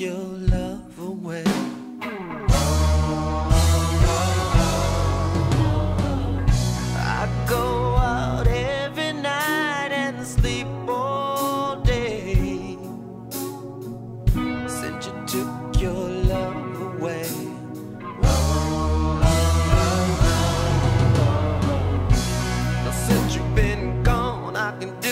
your love away. I go out every night and sleep all day since you took your love away. Since you've been gone, I can do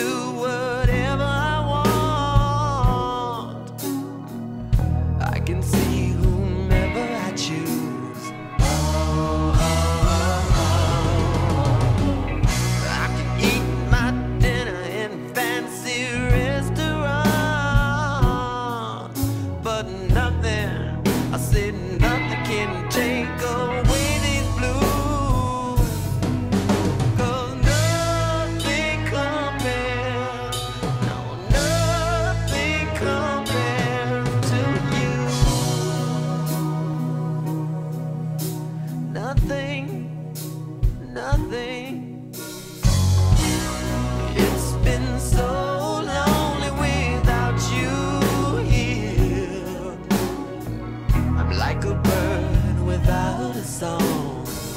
bird without a song.